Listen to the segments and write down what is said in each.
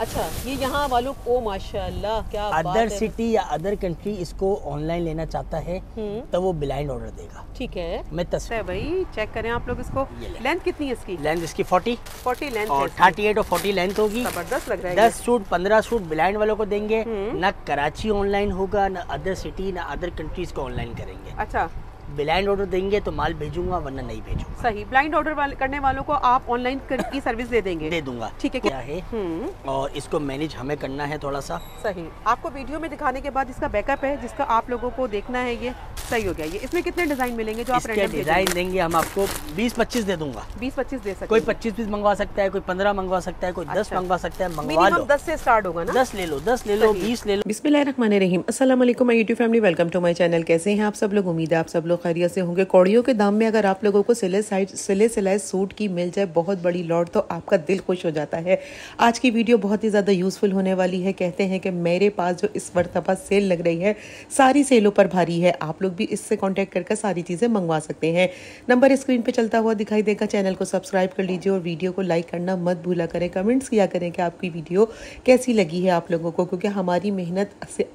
अच्छा ये यहाँ वालों को माशाल्लाह क्या बात अदर सिटी या अदर कंट्री इसको ऑनलाइन लेना चाहता है हम्म, तो वो ब्लाइंड ऑर्डर देगा। ठीक है। मैं तस्वीर भाई चेक करें आप लोग इसको। लेंथ कितनी है इसकी? लेंथ इसकी 40 40 लेंथ और 38 और 40 लेंथ होगी। ज़बरदस्त लग रहा है दस सूट पंद्रह सूट ब्लाइंड वालों को देंगे। हम्म। ना कराची ऑनलाइन होगा ना अदर सिटी ना अदर कंट्रीज़ को ऑनलाइन करेंगे। अच्छा ब्लाइंड ऑर्डर देंगे तो माल भेजूँगा वरना नहीं भेजूँगा। सही ब्लाइंड ऑर्डर वाल, करने वालों को आप ऑनलाइन की सर्विस दे देंगे। दे दूँगा। ठीक है क्या है? हम्म। और इसको मैनेज हमें करना है थोड़ा सा। सही। आपको वीडियो में दिखाने के बाद इसका बैकअप है जिसका आप लोगों को देखना है ये। सही हो गया। ये इसमें कितने डिज़ाइन मिलेंगे जो आप इसके डिज़ाइन देंगे हम आपको 20-25 दे दूँगा। बीस पच्चीस दे सकते कोई 25 पीस मंगवा सकता है कोई 15 मंगवा सकता है कोई 10 अच्छा। मंगवा सकता है मंगवा लो। दस से स्टार्ट होगा ना? 10 ले लो 10 ले लो 20 ले लो। बिस्मिल्लाहिर्रहमानिर्रहीम। अस्सलाम वालेकुम my YouTube family welcome to my channel कैसे हैं आप सब लोग? उम्मीद है आप सब लोग खैरियत से होंगे। कौड़ियों के दाम में अगर आप लोगों को सिले साइड सिले सिलाए सूट की मिल जाए बहुत बड़ी लॉट तो आपका दिल खुश हो जाता है। आज की वीडियो बहुत ही ज़्यादा यूज़फुल होने वाली है। कहते हैं कि मेरे पास जो इस मरतबा सेल लग रही है सारी सेलों पर भारी है। आप लोग भी इससे कॉन्टैक्ट करके सारी चीज़ें मंगवा सकते हैं। नंबर स्क्रीन पर चलता हुआ दिखाई देगा। चैनल को सब्सक्राइब कर लीजिए और वीडियो को लाइक करना मत भूला करें। कमेंट्स किया करें कि आपकी वीडियो कैसी लगी है आप लोगों को, क्योंकि हमारी मेहनत से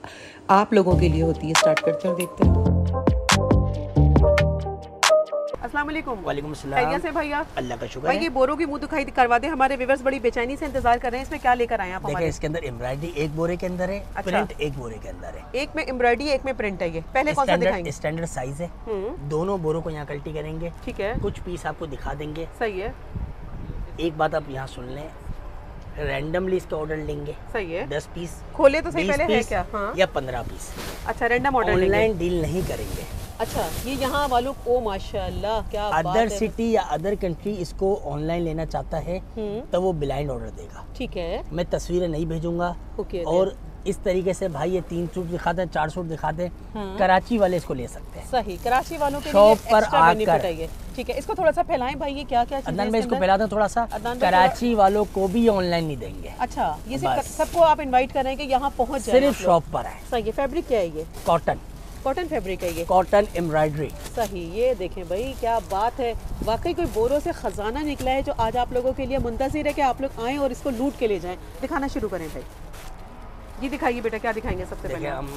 आप लोगों के लिए होती है। स्टार्ट करते हैं देखते हैं। अस्सलाम वालेकुम वालेकुम अस्सलाम। से भैया? अल्लाह का शुक्र भाई ये बोरों की मुँह दिखाई करवा दे हमारे व्यूवर्स बड़ी बेचैनी से इंतज़ार कर रहे हैं इसमें क्या लेकर आए आप देखिए इसके अंदर एम्ब्रॉयडरी एक बोरे के अंदर है अच्छा। प्रिंट एक बोरे के अंदर है। एक में एम्ब्रॉयडरी एक में प्रिंट है ये। पहले कौन सा दिखाएँगे? स्टैंडर्ड स्टैंडर्ड साइज़ है। हम्म। दोनों बोरों को यहाँ कल्टी करेंगे। ठीक है। कुछ पीस आपको दिखा देंगे। सही है। एक बात आप यहाँ सुन लें रैंडमली इसका ऑर्डर लेंगे। सही है। दस पीस खोले तो सही पहले है क्या? हाँ। या पंद्रह पीस अच्छा रैंडम ऑर्डर ऑनलाइन डील नहीं करेंगे। अच्छा ये यहाँ वालों को माशाल्लाह क्या अदर सिटी या अदर कंट्री इसको ऑनलाइन लेना चाहता है हम्म। तो वो ब्लाइंड ऑर्डर देगा। ठीक है। मैं तस्वीरें नहीं भेजूँगा। ओके और इस तरीके से भाई ये तीन सूट दिखाते हैं चार सूट दिखाते हैं हाँ। कराची वाले इसको ले सकते हैं। सही कराची वालों के शॉप पर आकर। ठीक है इसको थोड़ा सा फैलाएँ भाई ये क्या क्या चीज़ें अदनान भाई इसको? फैला दें थोड़ा सा। कराची वालों को भी ऑनलाइन नहीं देंगे। अच्छा ये सबको आप इन्वाइट कर रहे हैं कि यहाँ पहुँच सिर्फ़ शॉप पर है सही है फैब्रिक क्या है ये? कॉटन कॉटन फैब्रिक है ये। कॉटन एम्ब्रॉयडरी सही ये देखें भाई क्या बात है। वाकई कोई बोरों से खजाना निकला है जो आज आप लोगों के लिए मुंतजिर है कि आप लोग आएँ और इसको लूट के ले जाएँ। दिखाना शुरू करें भाई। ये दिखाइए बेटा क्या दिखाएँगे सबसे पहले हम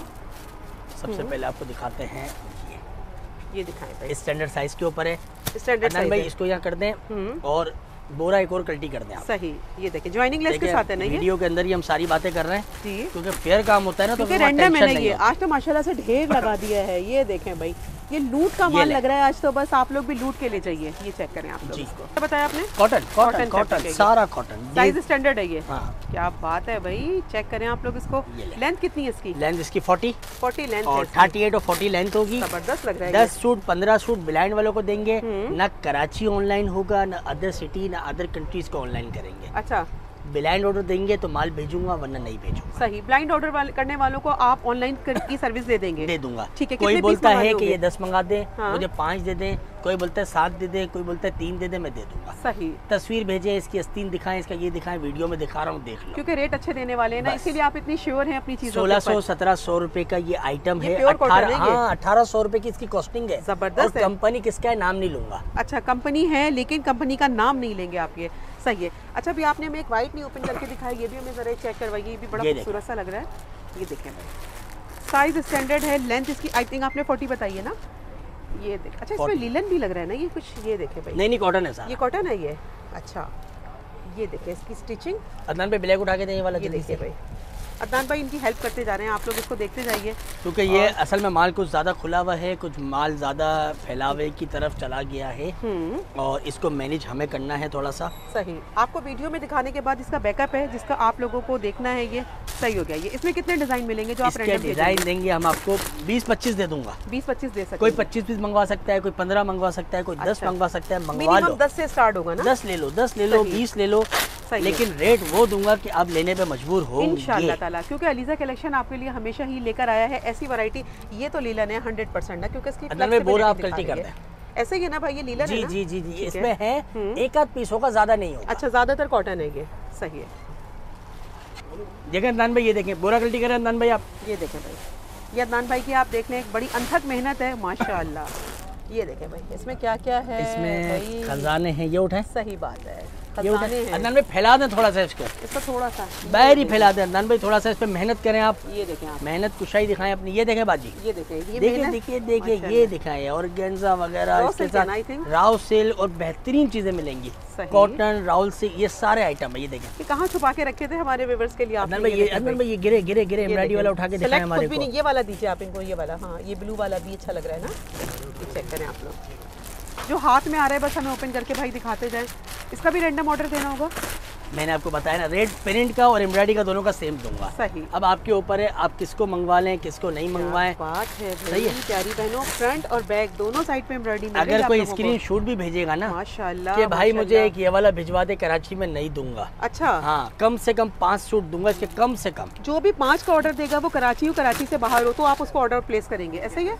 सबसे हम्म। पहले आपको दिखाते हैं ये। दिखाएँ भाई। स्टैंडर्ड साइज़ के ऊपर है। स्टैंडर्ड भाई इसको यहाँ कर दें हम्म। और बोरा एक और कल्टी कर दें आप। सही ये देखिए ज्वाइनिंग लेस के साथ है ना वीडियो के अंदर ही हम सारी बातें कर रहे हैं क्योंकि फेयर काम होता है ना तो रेंडम है ना ये आज तो माशाल्लाह से ढेर लगा दिया है ये देखें भाई। ये लूट का माल लग रहा है आज तो बस आप लोग भी लूट के ले जाइए। ये चेक करें आप लोग इसको क्या बताया आपने? कॉटन कॉटन कॉटन सारा कॉटन साइज़ स्टैंडर्ड है ये। हाँ। क्या बात है भाई। चेक करें आप लोग इसको। लेंथ कितनी है इसकी? लेंथ इसकी 40 40 लेंथ और है 38 और 40 लेंथ होगी। ज़बरदस्त लग रहा है दस सूट पंद्रह सूट ब्लाइंड वालों को देंगे। हम्म। ना कराची ऑनलाइन होगा ना अदर सिटी ना अदर कंट्रीज़ को ऑनलाइन करेंगे। अच्छा। ब्लाइंड ऑर्डर देंगे तो माल भेजूँगा वरना नहीं भेजूँगा। सही। ब्लाइंड ऑर्डर वाले, करने वालों को आप ऑनलाइन की सर्विस दे देंगे। दे दूँगा। ठीक है, कोई बोलता है कि ये दस मंगा दे हाँ। मुझे पाँच दे दें कोई बोलता है सात दे दे कोई बोलता है तीन दे दे मैं दे दूँगा। सही। तस्वीर भेजे इसकी अस्तीन दिखाएँ इसका ये दिखाएँ वीडियो में दिखा रहा हूँ देख लो। क्योंकि रेट अच्छे देने वाले हैं ना। इसीलिए आप इतनी श्योर हैं अपनी चीज़ों सोलह सौ सत्रह सौ रुपए का ये आइटम है। अठारह है अठारह सौ रुपए की इसकी कॉस्टिंग है। ज़बरदस्त कंपनी किसका है? नाम नहीं लूँगा। अच्छा कंपनी है लेकिन कंपनी का नाम नहीं लेंगे आप ये। सही है। अच्छा अभी आपने हमें एक वाइट नहीं ओपन करके दिखाया ये भी हमें जरा चेक करवाइए ये भी बड़ा खूबसूरत सा लग रहा है। ये देखें साइज़ स्टैंडर्ड है लेंथ इसकी आई थिंक आपने 40 बताई है ना? ये देख अच्छा इसमें लीलन भी लग रहा है ना? ये कुछ ये देखे भाई। नहीं नहीं कॉटन है सारा। ये कॉटन है ये? अच्छा ये देखे इसकी स्टिचिंग अदनान पे ब्लैक उठा के देने वाला ये देखिए भाई। अदनान भाई इनकी हेल्प करते जा रहे हैं। आप लोग इसको देखते जाइए। क्योंकि ये असल में माल कुछ ज़्यादा खुला हुआ है कुछ माल ज़्यादा फैलावे की तरफ़ चला गया है। हम्म। और इसको मैनेज हमें करना है थोड़ा सा सही। आपको वीडियो में दिखाने के बाद इसका बैकअप है जिसका आप लोगों को देखना है ये सही हो गया। ये इसमें कितने डिज़ाइन मिलेंगे जो आप डिज़ाइन देंगे हम आपको 20-25 दे दूँगा। बीस पच्चीस दे सकते कोई पच्चीस 25 पीस मंगवा सकता है कोई 15 मंगवा सकता है कोई 10 अच्छा। मंगवा सकता है मंगवा लो। दस से स्टार्ट होगा ना? 10 ले लो 10 ले लो बीस ले लो। सही लेकिन रेट वो दूँगा कि आप लेने पे मजबूर होंगे। ताला क्योंकि अलीजा कलेक्शन आपके लिए हमेशा ही लेकर आया है। ऐसी वैरायटी ये तो लीलन है हंड्रेड परसेंट है क्योंकि इसकी बोरा आप गलती कर रही ऐसे ही है ना भाई ये लीलन है जी जी जी जी इसमें है हम्म। एक आध पीस होगा ज़्यादा नहीं होगा। अच्छा ज़्यादातर कॉटन है ये। सही है। देखें अदनान भाई ये देखें बोरा गलती करें अदनान भाई आप। ये देखें भाई। ये अदनान भाई की आप देख लें एक बड़ी अनथक मेहनत है माशाल्लाह। ये देखें भाई इसमें क्या क्या है इसमें खजाने हैं ये उठाएँ। सही बात है। अदनान भाई फैला दें थोड़ा सा इसको। इसका थोड़ा सा। बैर ही फैला दें अदनान भाई थोड़ा सा इस पर मेहनत करें आप। ये देखें आप। मेहनत कुशाई दिखाएँ अपनी। ये देखें बाजी। ये देखें ये देखिए देखिए देखिए ये दिखाएँ। और गेंजा वगैरह इसके साथ? राव सिल और बेहतरीन चीज़ें मिलेंगी। कॉटन राउल से ये सारे आइटम है ये देखें। कहाँ छुपा के रखे थे हमारे व्यूवर्स के लिए आपने भाई ये भाई। भाई ये गिरे गिरे गिरे एम्ब्रॉयडरी वाला उठा के दिखाएँ हमारे को। ये वाला दीजिए आप इनको ये वाला। हाँ ये ब्लू वाला भी अच्छा लग रहा है ना। चेक करें आप लोग। जो हाथ में आ रहा है बस हमें ओपन करके भाई दिखाते जाएँ। इसका भी रेंडम ऑर्डर देना होगा। मैंने आपको बताया ना रेड प्रिंट का और एम्ब्रॉयडरी का दोनों का सेम दूँगा। सही। अब आपके ऊपर है आप किसको मंगवा लें किसको नहीं मंगवाएँ? बात है सही है। है। प्यारी बहनों फ्रंट और बैक दोनों साइड पे एम्ब्रॉयडरी अगर कोई स्क्रीन शूट भी भेजेगा ना माशाल्लाह कि भाई मुझे एक ये वाला भिजवा दे कराची में नहीं दूँगा। अच्छा। हाँ कम से कम पाँच सूट दूँगा इसके कम से कम। जो भी पाँच का ऑर्डर देगा वो कराची हो कराची से बाहर हो तो आप उसको ऑर्डर प्लेस करेंगे। ऐसा ही है?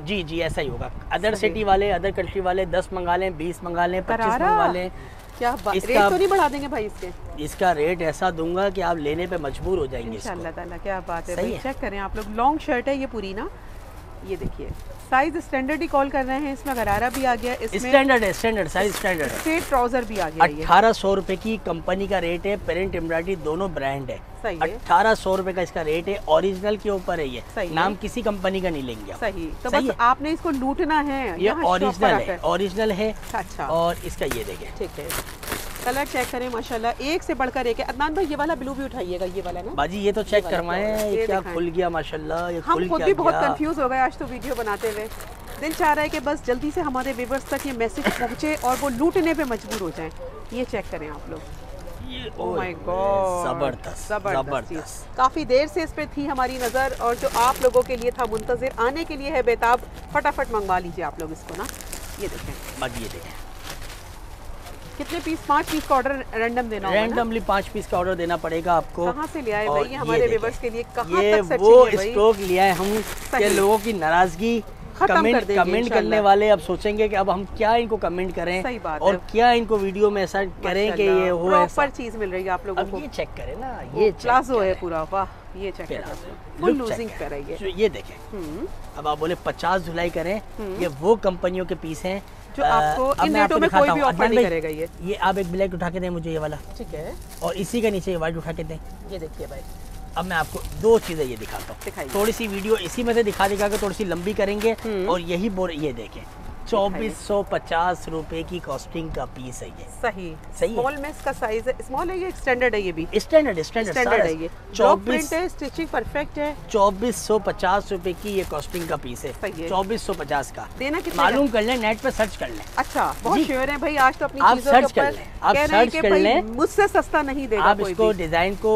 जी जी ऐसा ही होगा। अदर सिटी वाले अदर कंट्री वाले दस मंगा लें बीस मंगा लें पच्चीस मंगा लें। क्या रेट तो नहीं बढ़ा देंगे भाई इसके। इसका रेट ऐसा दूँगा कि आप लेने पे मजबूर हो जाएँगे इंशाल्लाह ताला क्या बात है सही है। चेक करें आप लोग। लॉन्ग शर्ट है ये पूरी ना? ये देखिए। साइज़ स्टैंडर्ड ही कॉल कर रहे हैं इसमें गरारा भी आ गया इसमें स्टैंडर्ड है स्टैंडर्ड साइज़ स्टैंडर्ड है। स्ट्रेट ट्राउज़र भी आ गया ये। अट्ठारह सौ रुपए की कंपनी का रेट है प्रिंट एम्ब्रॉयडरी दोनों ब्रांड है। अठारह सौ रुपए का इसका रेट है ओरिजिनल के ऊपर है ये। सही है। नाम किसी कंपनी का नहीं लेंगे सही। तो सही बस। आपने इसको लूटना है ये ओरिजिनल है ओरिजिनल है अच्छा। और इसका ये देखें। ठीक है। कलर चेक करें माशाल्लाह। एक से बढ़कर एक है। अदनान भाई ये वाला ब्लू भी उठाइएगा ये वाला ना? बाजी ये तो चेक करवाएँ। क्या खुल गया माशाल्लाह ये हम खुद भी बहुत कंफ्यूज हो गए आज तो वीडियो बनाते हुए। दिल चाह रहा है कि बस जल्दी से हमारे व्यूवर्स तक ये मैसेज पहुँचे और वो लूटने पे मजबूर हो जाएँ। ये चेक करें आप लोग। ज़बरदस्त ज़बरदस्त ज़बरदस्त। काफ़ी देर से इस पे थी हमारी नज़र और जो आप लोगों के लिए था मुंतज़र आने के लिए है बेताब फटाफट मंगवा लीजिए आप लोग इसको ना। ये देखें। ये देखें। कितने पीस पाँच पीस का ऑर्डर रैंडम देना होगा रैंडमली पाँच पीस का ऑर्डर देना पड़ेगा आपको। कहाँ से ले आए और भाई? ये हमारे देखें, व्यूवर्स के लिए कहाँ ये तक वो है भाई? स्टॉक लिया है हम के लोगों की नाराज़गी। खत्म कर कमेंट कमेंट करने वाले अब सोचेंगे कि अब हम क्या इनको कमेंट करें सही बात और है। क्या इनको वीडियो में ऐसा करें कि ये हो ऐसा। चीज़ मिल रही है आप लोगों को। ये चेक करें ना ये प्लाजो है पूरा वाह ये चेक फुल लूजिंग करें। कर। रही है ये देखें। हम्म, अब आप बोले पचास धुलाई करें ये वो कंपनियों के पीस हैं जो आपको आ, इन रेटों में कोई भी ऑफ़र नहीं करेगा ये। ये आप एक ब्लैक उठा के दें मुझे ये वाला। ठीक है। और इसी के नीचे ये वाइट उठा के दें। ये देखिए भाई। अब मैं आपको दो चीज़ें ये दिखाता हूँ। थोड़ी सी वीडियो इसी में से दिखा दिखा के थोड़ी सी लंबी करेंगे हम्म। और यही बोर ये देखें। चौबीस सौ पचास रुपए की कॉस्टिंग का पीस है ये। सही। सही स्मॉल में इसका साइज़ है। स्मॉल है ये स्टैंडर्ड है ये भी? स्टैंडर्ड स्टैंडर्ड स्टैंडर्ड है ये। चौबीस है स्टिचिंग परफेक्ट है। चौबीस सौ पचास रूपए की ये कॉस्टिंग का पीस है। चौबीस सौ पचास का। देना कितना मालूम कर लें नेट पे सर्च कर लें। अच्छा बहुत श्योर है भाई आज तो अपनी आप सर्च कर लें, आप सर्च कर लें। मुझसे सस्ता नहीं देगा आप इसको डिज़ाइन को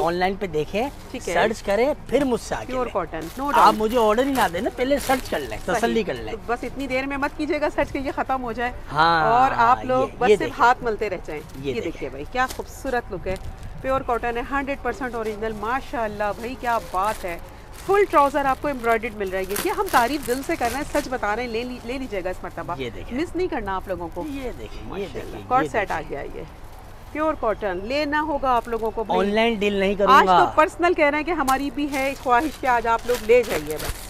ऑनलाइन पे देखें। सर्च करें फिर मुझसे आके प्योर कॉटन आप मुझे ऑर्डर ही ना देना पहले सर्च कर लें तसली कर लें। बस इतनी देर में मत कीजिएगा सच के ये खत्म हो जाए। हाँ, और आप लोग बस ये सिर्फ़ हाथ मलते रह जाएँ। ये ये देखिए। भाई क्या खूबसूरत लुक है। प्योर कॉटन है हंड्रेड परसेंट ओरिजिनल माशाल्लाह भाई क्या बात है। फुल ट्राउज़र आपको एम्ब्रॉयडर्ड मिल रहा है ये हम तारीफ़ दिल से कर रहे हैं सच बता रहे हैं ले ली, ले लीजिएगा इस मरतबा। मिस नहीं करना आप लोगों को। ये देखिए कॉट सेट आ गया ये। प्योर कॉटन लेना होगा आप लोगों को ऑनलाइन डील नहीं करूँगा। आज तो पर्सनल कह रहे हैं कि हमारी भी है ख्वाहिश कि आज आप लोग ले जाइए बस।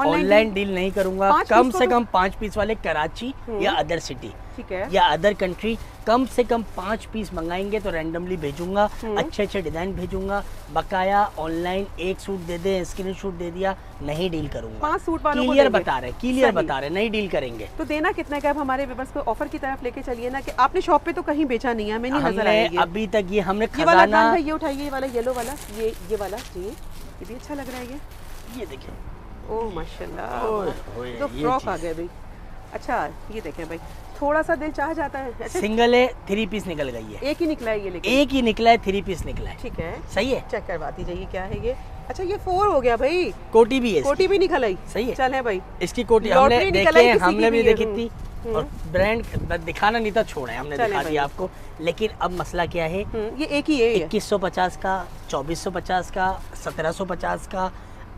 ऑनलाइन डील नहीं करूँगा। कम से कम पाँच पीस वाले कराची हम्म। या अदर सिटी ठीक है। या अदर कंट्री कम से कम पाँच पीस मंगाएँगे तो रैंडमली भेजूँगा। हम्म। अच्छे अच्छे डिज़ाइन भेजूँगा। बकाया ऑनलाइन एक सूट दे दे स्क्रीन शूट दे दिया नहीं डील करूँगा। पाँच सूट वालों क्लियर। बता रहे क्लियर बता रहे नहीं डील करेंगे। तो देना कितने का हमारे व्यूवर्स को ऑफ़र की तरफ़ लेके चलिए ना कि आपने शॉप पे तो कहीं बेचा नहीं है हमें नहीं नज़र आएगी। अभी तक ये हमने ये वाला खजाना ये उठाइए ये वाला येलो वाला ये ये वाला जी ये भी अच्छा लग रहा है ये। ये देखिए। ओह माशाल्लाह। तो फ्रॉक आ भाई। अच्छा ये देखें भाई। थोड़ा सा दिल चाह जाता है। अच्छा सिंगल है थ्री पीस निकल गई है। एक ही निकला है ये लेकिन। एक ही निकला है थ्री पीस निकला है। ठीक है। सही है। चेक करवाती जाइए क्या है ये? अच्छा ये फोर हो गया भाई। कोटी भी है कोटी भी निकल आई। सही है। चल है भाई। इसकी कोटी हमने देखी हमने भी देखी हम्म, थी। और ब्रांड दिखाना नहीं था छोड़ा है हमने दिखा दिया आपको। लेकिन अब मसला क्या है? हम्म, ये एक ही है इक्कीस सौ पचास का चौबीस सौ पचास का सत्रह सौ पचास का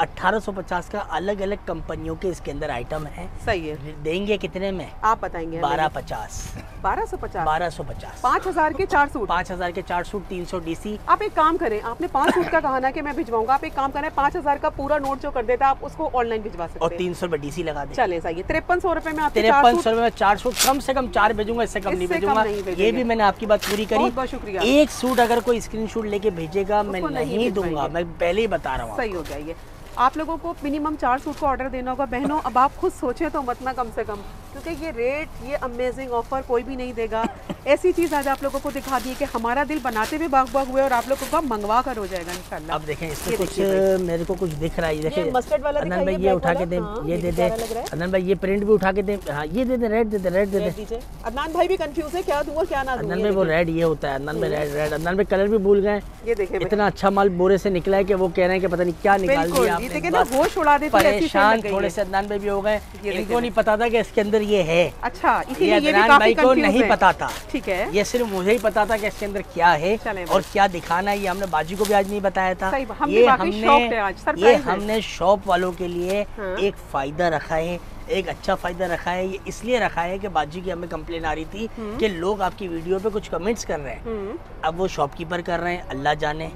1850 का अलग अलग कंपनियों के इसके अंदर आइटम है। सही है। देंगे कितने में? आप बताएँगे बारह पचास। बारह सौ पचास? बारह सौ पचास। पाँच हज़ार के चार सूट। पाँच हज़ार के चार सूट तीन सौ डीसी। आप एक काम करें आपने पाँच सूट का कहा ना कि मैं भिजवाऊँगा। आप एक काम करें पाँच हज़ार का पूरा नोट जो कर देता आप उसको ऑनलाइन भिजवा सकते और तीन सौ रुपए डीसी लगा दें। चले सही तिरपन सौ रुपए में तिरपन सौ रुपए में चार सूट कम से कम चार भेजूँगा इससे कम नहीं भेजूँगा। ये भी मैंने आपकी बात पूरी करी। बहुत शुक्रिया। एक सूट अगर कोई स्क्रीन शूट लेके भेजेगा मैं नहीं नहीं दूँगा मैं पहले ही बता रहा हूँ सही हो गया ये। आप लोगों को मिनिमम चार सूट का ऑर्डर देना होगा। बहनों, अब आप खुद सोचें तो मत ना कम से कम। क्योंकि ये रेट ये अमेजिंग ऑफ़र कोई भी नहीं देगा। ऐसी चीज़ आज आप लोगों को दिखा दी कि हमारा दिल बनाते हुए बाग बाग हुए और आप लोगों का मंगवा कर हो जाएगा इंशाल्लाह। अब देखें इसमें कुछ मेरे को कुछ दिख रहा है। ये देखिए mustard वाला दिखाइए, भाई ये उठा के। दे हाँ, ये दे दे। अदनान भाई ये प्रिंट भी उठा के दे। हाँ ये दे दे रेड दे दे रेड दे दे। अदनान भाई भी कंफ्यूज है क्या दूँ और क्या ना ये भाई वो रेड ये होता है। अदनान भाई रेड रेड अदनान भाई कलर भी भूल गए ये भाई। इतना अच्छा माल बोरे से निकला है कि वो कह रहे हैं कि पता नहीं क्या निकाल दिया होश उड़ा देती है, परेशान थोड़े से अदनान भाई भी हो गए। इनको नहीं पता था कि इसके अंदर ये है। अच्छा इसीलिए ये भी काफ़ी को नहीं पता था। ठीक है। ये सिर्फ़ मुझे ही पता था कि इसके अंदर क्या है और क्या दिखाना है ये हमने बाजी को भी आज नहीं बताया था। हम ये है आज, ये हमने शॉप वालों के लिए हाँ। एक फ़ायदा रखा है एक अच्छा फ़ायदा रखा है। ये इसलिए रखा है कि बाजी की हमें कंप्लेन आ रही थी कि लोग आपकी वीडियो पे कुछ कमेंट्स कर रहे हैं। हम्म, अब वो शॉपकीपर कर रहे हैं अल्लाह जाने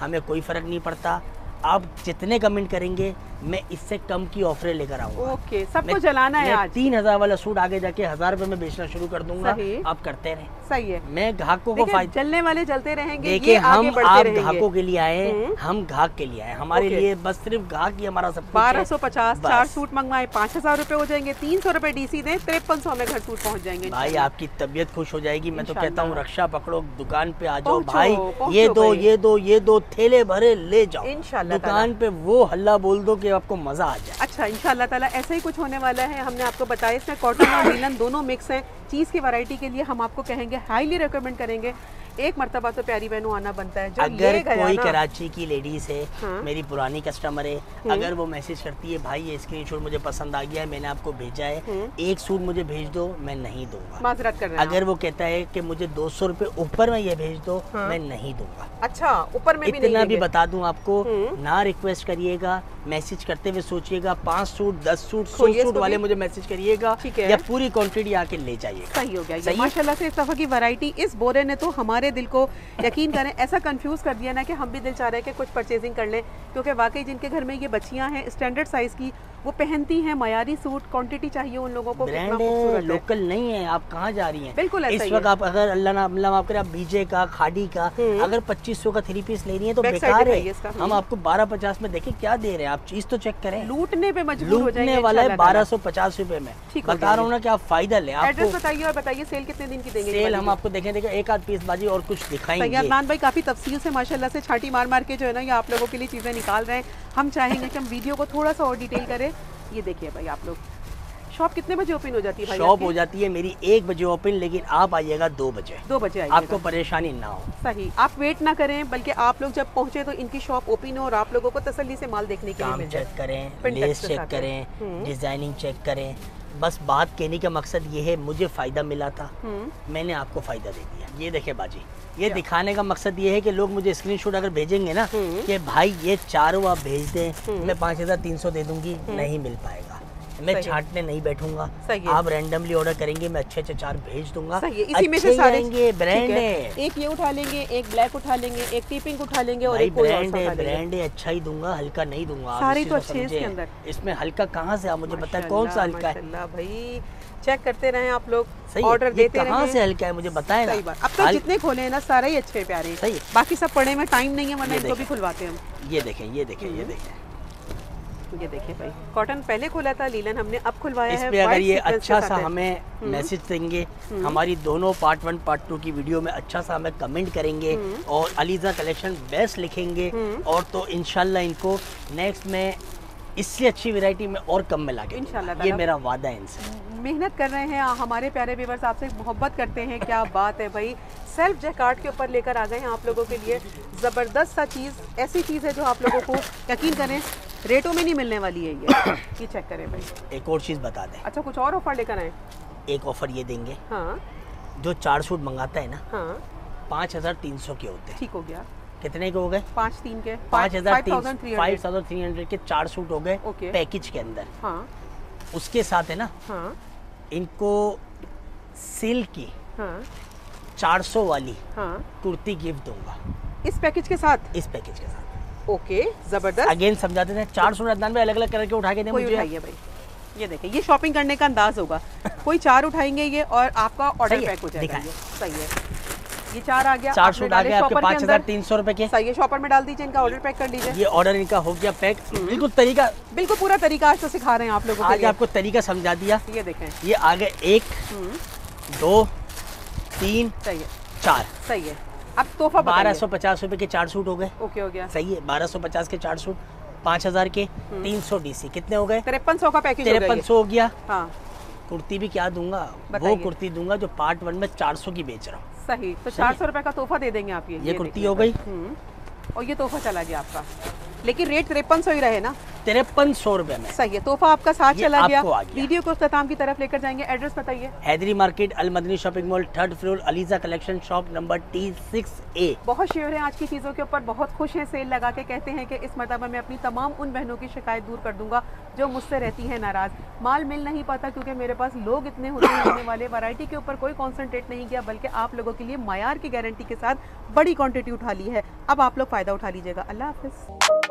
हमें कोई फ़र्क नहीं पड़ता। आप जितने कमेंट करेंगे मैं इससे कम की ऑफरें लेकर आऊँगा। ओके सबको जलाना है आज। तीन हज़ार वाला सूट आगे जाके हज़ार रुपए में बेचना शुरू कर दूँगा। आप करते रहे। सही है। मैं ग्राहकों को फ़ायदा जलने वाले जलते रहेंगे देखिए हम आप ग्राहकों के लिए आए हम्म। हम ग्राहक के लिए आए। हमारे लिए बस सिर्फ़ ग्राहक ही हमारा सब बारह सौ पचास चार सूट मंगवाए पाँच हज़ार रूपए हो जाएँगे तीन सौ रूपए डीसी दें तिरपन सौ में घर सूट पहुँच जाएँगे। भाई आपकी तबियत खुश हो जाएगी। मैं तो कहता हूँ रक्षा पकड़ो दुकान पे आ जाओ। भाई ये दो ये दो ये दो थैले भरे ले जाओ। इंशाल्लाह दुकान पे वो हल्ला बोल दो कि आपको मज़ा आ जाए। अच्छा इन ताला ऐसा ही कुछ होने वाला है। हमने आपको बताया इसमें कॉटन और लिनन दोनों मिक्स हैं। चीज़ की वैरायटी के लिए हम आपको कहेंगे हाईली रिकमेंड करेंगे। एक मरतबा तो प्यारी बहनों आना बनता है। जो अगर गया कोई कराची की लेडीज़ है हाँ। मेरी पुरानी कस्टमर है अगर वो मैसेज करती है भाई ये स्क्रीनशॉट मुझे पसंद आ गया है मैंने आपको भेजा है हम्म। एक सूट मुझे भेज दो मैं नहीं दूँगा। माजरत कर रहे अगर वो कहता है कि मुझे दो सौ रूपए ऊपर में ये भेज दो हाँ। मैं नहीं दूँगा। अच्छा ऊपर में इतना भी बता दूँ आपको हम्म। ना रिक्वेस्ट करिएगा मैसेज करते हुए सोचिएगा पाँच सूट दस सूट सौ सूट वाले मुझे मैसेज करिएगा या पूरी क्वान्टिटी आके ले जाइएगा सही हो गया? माशाल्लाह से इस दफ़ा की वैरायटी इस बोरे ने तो हमारे दिल को यकीन करें ऐसा कंफ्यूज कर दिया ना कि हम भी दिल चाह रहे हैं कि कुछ परचेजिंग कर लें क्योंकि वाकई जिनके घर में ये बच्चियाँ हैं स्टैंडर्ड साइज़ की वो पहनती हैं मयारी सूट क्वांटिटी चाहिए उन लोगों को ब्रांड है है। लोकल नहीं है आप कहाँ जा रही हैं? बिल्कुल ऐसा इस वक्त आप अगर अल्लाह ना अल्लाह माफ़ करे आप बीजे का खाड़ी का हम्म। अगर 2500 का थ्री पीस ले रही है तो बेकार है। हम। आपको बारह पचास में देखे क्या दे रहे हैं? आप चीज़ तो चेक करें। लूटने पे मजबूर लूटने वाला है बारह सौ पचास रूपए में। बता रहा हूँ ना कि आप फ़ायदा ले। एड्रेस बताइए और बताइए सेल कितने दिन की देंगे सेल हम आपको देखें देखें एक आध पीस बाजी और कुछ दिखाएँगे। सैयदनान भाई काफ़ी तफसील से माशाल्लाह से छाटी मार मार के जो है ना ये आप लोगों के लिए चीज़ें निकाल रहे हैं। हम चाहेंगे कि हम वीडियो को थोड़ा सा और डिटेल करें। ये देखिए भाई आप लोग। शॉप कितने बजे ओपन हो जाती है भाई शॉप हो जाती है मेरी एक बजे ओपन लेकिन आप आइएगा दो बजे। दो बजे आइए आपको परेशानी ना हो। सही। आप वेट ना करें बल्कि आप लोग जब पहुँचे तो इनकी शॉप ओपन हो और आप लोगों को तसल्ली से माल देखने के लिए चेक करें चेक करें हम्म। डिज़ाइनिंग चेक करें बस बात कहने का मकसद ये है मुझे फ़ायदा मिला था। हम्म, मैंने आपको फ़ायदा दे दिया। ये देखे बाजी ये दिखाने का मकसद ये है कि लोग मुझे स्क्रीनशॉट अगर भेजेंगे ना हम्म। कि भाई ये चारों आप भेज दें हम्म। मैं पाँच हज़ार तीन सौ दे दूँगी नहीं मिल पाएगा। मैं छाटने नहीं बैठूँगा। आप रैंडमली ऑर्डर करेंगे मैं अच्छे अच्छे चार भेज दूँगा। इसी में से सारे ब्रांड है। एक ये उठा लेंगे एक ब्लैक उठा लेंगे एक टीपिंग उठा लेंगे और एक ब्रांड है ब्रांड है अच्छा ही दूँगा हल्का नहीं दूँगा सारे तो अच्छे इसके अंदर। इसमें हल्का कहाँ से आप मुझे बताए कौन सा हल्का है? भाई। चेक करते रहे आप लोग सही ऑर्डर देते कहाँ से हल्का है मुझे बताएँ सही बात। अब तो जितने खोले हैं ना सारे ही अच्छे प्यारे। सही बाकी सब पढ़े में टाइम नहीं है वरना इनको भी खुलवाते हैं हम। ये देखें ये देखें हम्म। ये देखें। ये देखिए भाई। कॉटन पहले खोला था लीलन हमने अब खुलवाया है अगर ये अच्छा सा हमें हम्म। मैसेज देंगे हमारी दोनों पार्ट वन पार्ट टू की वीडियो में अच्छा सा हमें कमेंट करेंगे हम्म। और अलीजा कलेक्शन बेस्ट लिखेंगे। हम्म। और तो इनशाला इनको नेक्स्ट में इससे अच्छी वैरायटी में और कम में इंशाल्लाह ये मेरा वादा है इनसे। मेहनत कर रहे हैं हमारे प्यारे व्यूवर्स आपसे मोहब्बत करते हैं क्या बात है भाई। सेल्फ जैकार्ड के ऊपर लेकर आ गए हैं आप लोगों के लिए। ज़बरदस्त सा चीज़ ऐसी चीज़ है जो आप लोगों को यकीन करें रेटों में नहीं मिलने वाली है ये। ये चेक करें भाई। एक और चीज़ बता दें। अच्छा कुछ और ऑफ़र लेकर आए? एक ऑफ़र ये देंगे। हाँ। जो चार सूट मंगाता है ना हाँ। पाँच हज़ार तीन सौ के होते हैं। ठीक हो गया। कितने के हो गए? पाँच तीन के। पाँच हज़ार फाइव थाउज़ेंड थ्री हंड्रेड के चार सूट हो गए पैकेज के अंदर। हाँ। उसके साथ है ना हाँ। इनको सिल्क की हाँ। 400 वाली हाँ। कुर्ती गिफ्ट दूँगा। इस पैकेज के साथ? इस पैकेज के साथ। ओके ज़बरदस्त। अगेन समझाते थे चार सौ अदनान अलग अलग करके उठा के दे मुझे। उठाइए भाई। ये देखें ये शॉपिंग करने का अंदाज होगा। कोई चार उठाएँगे ये और आपका ऑर्डर पैक हो जाएगा सही है। ये चार आ गया चार सूट आ डाले आपके पाँच हज़ार तीन सौ रुपए के। सही है शॉपर में डाल दीजिए इनका ऑर्डर पैक कर लीजिए। ये ऑर्डर इनका हो गया पैक बिल्कुल तरीका बिल्कुल पूरा तरीका आज तो सिखा रहे हैं आप लोगों के आज आपको तरीका समझा दिया। ये देखें। ये आ गए एक हम्म, दो तीन सही है। चार। सही है। अब तोहफा बारह सौ पचास रूपए के चार सूट हो गए। ओके हो गया। सही है बारह सौ पचास के चार सूट पाँच हज़ार के तीन सौ डीसी। कितने हो गए? तिरपन सौ का पैकेज हो तिरपन सौ हो गया। हाँ। कुर्ती भी क्या दूँगा? वो कुर्ती दूँगा जो पार्ट वन में चार सौ की बेच रहा हूँ। सही तो चार सौ रुपए का तोहफा दे देंगे आप ये ये कुर्ती हो गई। हम्म, और ये तोहफा चला गया आपका। लेकिन रेट तिरपन सौ ही रहे ना। तिरपन सौ रुपए में। सही है तोहफा आपका साथ चला गया। वीडियो को अख्ताम की तरफ़ लेकर जाएँगे। एड्रेस बताइए। Haidari market Al Madani shopping mall third floor Aliza collection shop number T six A बहुत शेयर है आज की चीज़ों के ऊपर बहुत खुश हैं सेल लगा के कहते हैं कि इस मरतबा मैं अपनी तमाम उन बहनों की शिकायत दूर कर दूँगा जो मुझसे रहती है नाराज़। माल मिल नहीं पाता क्योंकि मेरे पास लोग इतने होते हैं लेने वाले। वैरायटी के ऊपर कोई कॉन्सेंट्रेट नहीं किया बल्कि आप लोगों के लिए मायार की गारंटी के साथ बड़ी क्वांटिटी उठा ली है। अब आप लोग फ़ायदा उठा लीजिएगा। अल्लाह हाफिज़।